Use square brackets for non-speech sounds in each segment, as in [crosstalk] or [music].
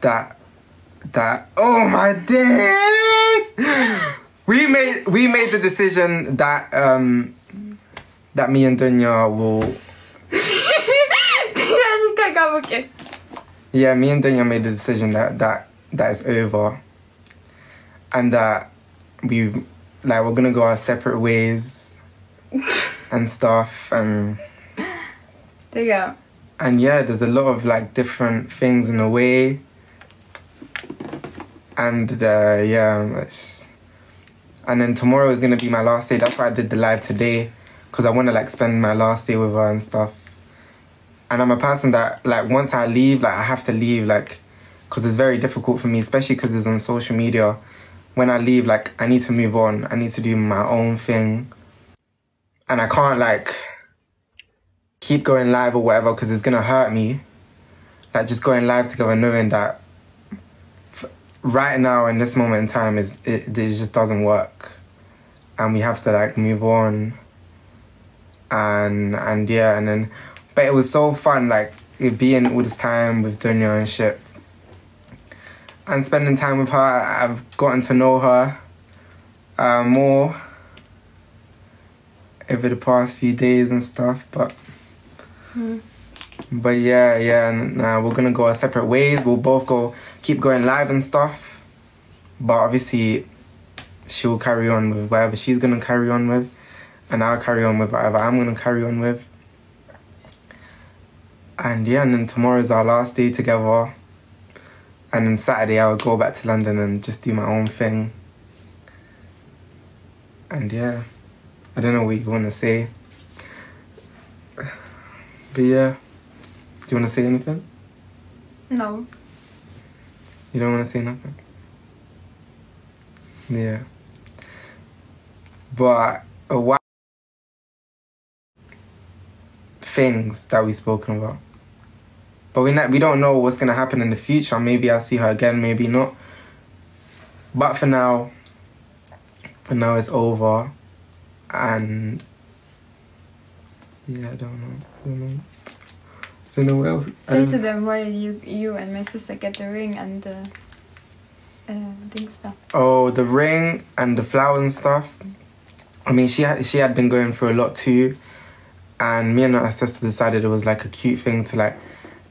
that that oh my days we made we made the decision that um that me and Dunya will Jeg skal gammel. yeah me and Dunya made the decision that that that is over and that we like we're gonna go our separate ways [laughs] and stuff and Digga. and yeah there's a lot of like different things in the way and uh yeah and then tomorrow is gonna be my last day. That's why i did the live today because i want to like spend my last day with her and stuff. And i'm a person that like once i leave like i have to leave like because it's very difficult for me especially because it's on social media. When i leave like i need to move on. I need to do my own thing. And i can't like keep going live or whatever because it's gonna hurt me. Like just going live together, knowing that right now in this moment in time is it, it just doesn't work, and we have to like move on. And and yeah, and then, but it was so fun like it being all this time with Dunya and shit, and spending time with her. I've gotten to know her uh, more over the past few days and stuff, but. But yeah, yeah, now nah, we're gonna go our separate ways. We'll both go keep going live and stuff. But obviously, she'll carry on with whatever she's gonna carry on with, and I'll carry on with whatever I'm gonna carry on with. And yeah, and then tomorrow's our last day together. And then Saturday I'll go back to London and just do my own thing. And yeah, I don't know what you wanna say. But yeah, do you want to say anything? No. You don't want to say nothing? Yeah. But uh, what things that we've spoken about. But we we don't know what's gonna happen in the future. Maybe I'll see her again, maybe not. But for now, for now it's over, and yeah, I don't know. I don't know. Know. I Say to them why you you and my sister get the ring and the uh, thing stuff. Oh, the ring and the flowers and stuff. I mean, she had she had been going through a lot too, and me and her sister decided it was like a cute thing to like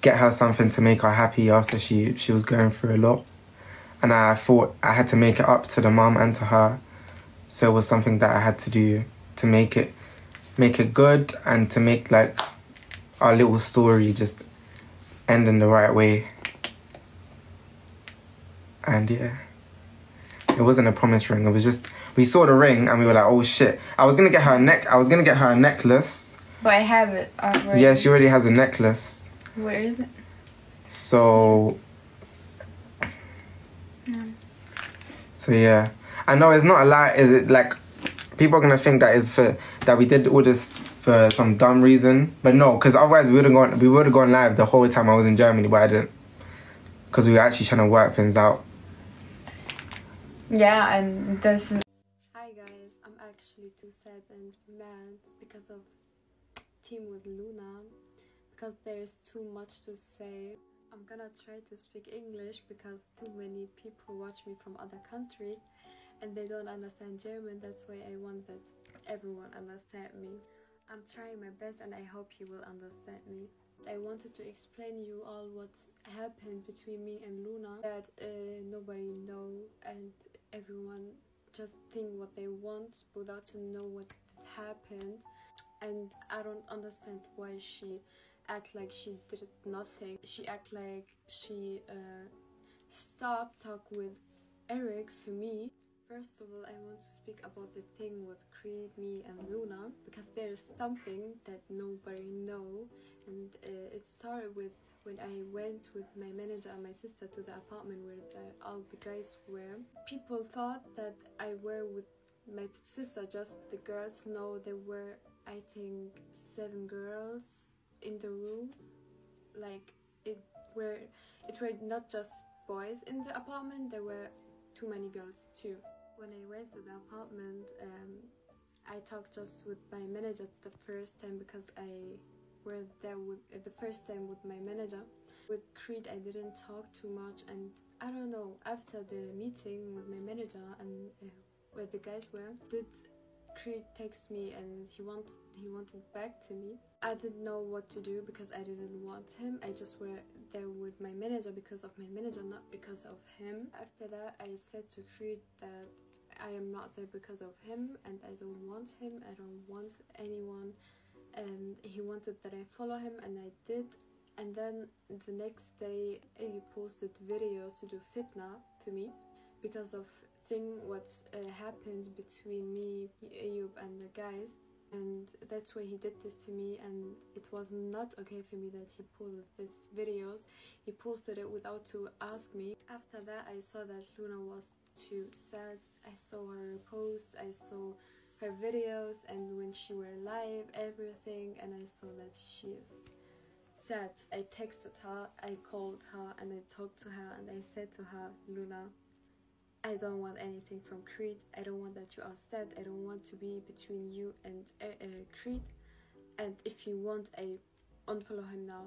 get her something to make her happy after she she was going through a lot, and I thought I had to make it up to the mom and to her, so it was something that I had to do to make it make it good and to make like our little story just end in the right way. And yeah. It wasn't a promise ring. It was just we saw the ring and we were like, oh shit. I was gonna get her a neck. I was gonna get her a necklace. But I have it already. Yeah, she already has a necklace. Where is it? So. So yeah, I know it's not a lie. Is it like people are gonna think that is for that we did all this for some dumb reason? But no, because otherwise we would have gone we would have gone live the whole time I was in Germany, but I didn't. Because we were actually trying to work things out. Yeah, and this is. Hi guys, I'm actually too sad and mad because of team with Luna because there's too much to say. I'm gonna try to speak English because too many people watch me from other countries and they don't understand German. That's why I want that everyone understand me. I'm trying my best and I hope you will understand me. I wanted to explain you all what happened between me and Luna that uh, nobody know and everyone just think what they want without to know what happened and I don't understand why she act like she did nothing. She act like she uh, stopped talk with Erik for me. First of all, I want to speak about the thing with Creed, me and Luna because there's something that nobody know and uh, it started with when I went with my manager and my sister to the apartment where the, all the guys were. People thought that I were with my sister, just the girls. No, there were I think seven girls in the room. Like it were it were not just boys in the apartment. There were too many girls too. When I went to the apartment, um, I talked just with my manager the first time because I were there with uh, the first time with my manager With Creed, I didn't talk too much, and I don't know. After the meeting with my manager and uh, where the guys were, did Creed text me and he want he wanted back to me. I didn't know what to do because I didn't want him. I just were there with my manager because of my manager, not because of him. After that, I said to Creed that I am not there because of him and I don't want him. I don't want anyone. And he wanted that I follow him and I did. And then the next day, he posted videos to do fitna for me because of thing what uh, happened between me, Ayub, and the guys. And that's why he did this to me, and it was not okay for me that he pulled these videos. He posted it without to ask me. After that, I saw that Luna was too sad. I saw her post, I saw her videos, and when she were live, everything, and I saw that she is sad. I texted her, I called her, and I talked to her, and I said to her, Luna, I don't want anything from Creed. I don't want that you are sad. I don't want to be between you and uh, uh, Creed. And if you want, I unfollow him now.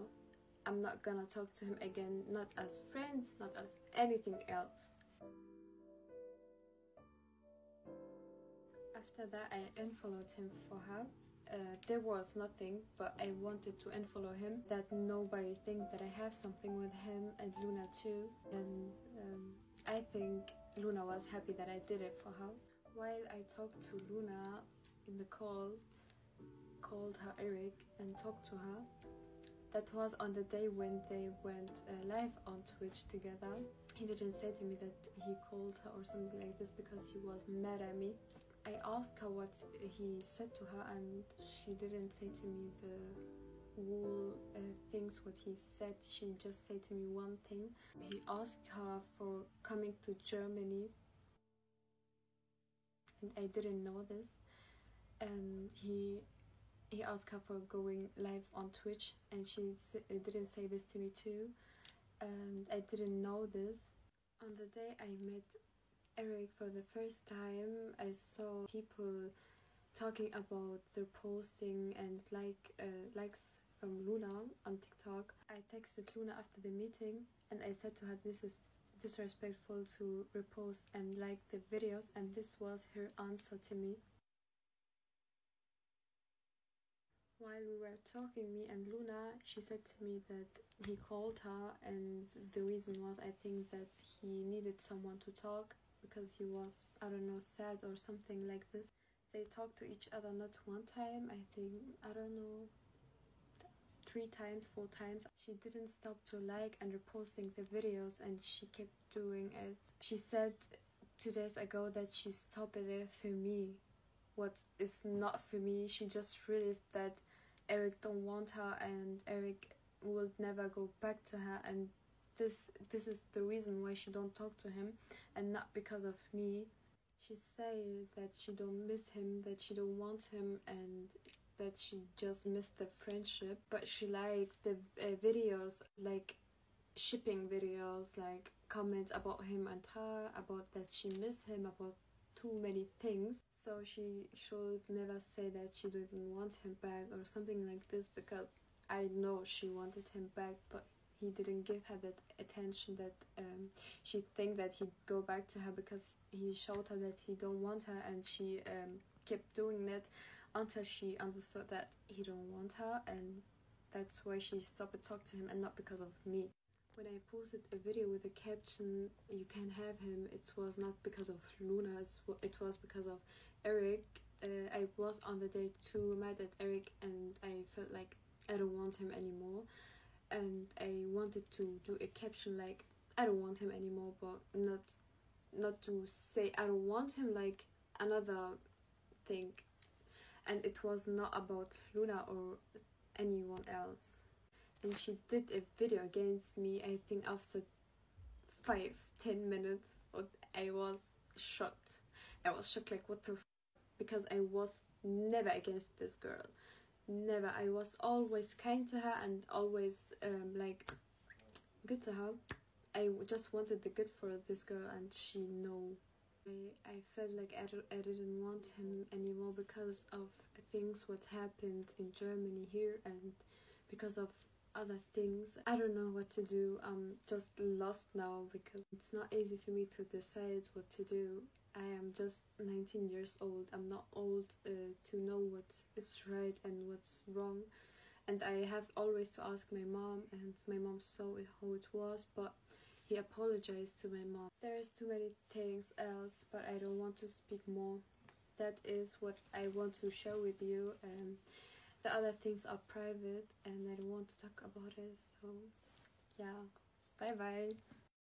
I'm not gonna talk to him again, not as friends, not as anything else. After that, I unfollowed him for her. Uh, there was nothing, but I wanted to unfollow him. That nobody think that I have something with him and Luna too. And um, I think Luna was happy that I did it for her. While I talked to Luna in the call, called her Erik and talked to her. That was on the day when they went uh, live on Twitch together. He didn't say to me that he called her or something like this because he was mad at me. I asked her what he said to her and she didn't say to me the whole uh, things what he said. She just said to me one thing. He asked her for coming to germany. And i didn't know this. And he he asked her for going live on twitch and she didn't say this to me too. And i didn't know this. On the day i met erik for the first time i saw people talking about their posting and like uh, likes from Luna on TikTok. I texted Luna after the meeting and I said to her this is disrespectful to repost and like the videos and this was her answer to me. While we were talking, me and Luna, she said to me that he called her and the reason was I think that he needed someone to talk because he was, I don't know, sad or something like this. They talked to each other not one time, I think, I don't know, three times, four times. She didn't stop to like and reposting the videos and she kept doing it. She said two days ago that she stopped it for me. What is not for me. She just realized that Erik don't want her and Erik will never go back to her and this this is the reason why she don't talk to him and not because of me. She say that she don't miss him that she don't want him and that she just missed the friendship. But she liked the uh, videos like shipping videos like comments about him and her about that she miss him about too many things. So she should never say that she didn't want him back or something like this because i know she wanted him back but he didn't give her that attention that um, she think that he'd go back to her because he showed her that he don't want her and she um, kept doing it until she understood that he don't want her and that's why she stopped talking to him and not because of me. When I posted a video with a caption, you can have him, it was not because of Luna, it was because of Erik. Uh, I was on the day too mad at Erik and I felt like I don't want him anymore. And I wanted to do a caption like, I don't want him anymore, but not not to say I don't want him like another thing and it was not about Luna or anyone else. And she did a video against me, I think after five, ten minutes, I was shocked. I was shocked like what the because I was never against this girl. Never. I was always kind to her and always um, like good to her. I just wanted the good for this girl and she know I, I felt like I, I didn't want him anymore because of things what happened in Germany here and because of other things. I don't know what to do. I'm just lost now because it's not easy for me to decide what to do. I am just 19 years old. I'm not old uh, to know what is right and what's wrong. And I have always to ask my mom, and my mom saw it how it was, but he apologized to my mom. There is too many things else, but I don't want to speak more. That is what I want to share with you. Um, the other things are private, and I don't want to talk about it. So, yeah, bye bye.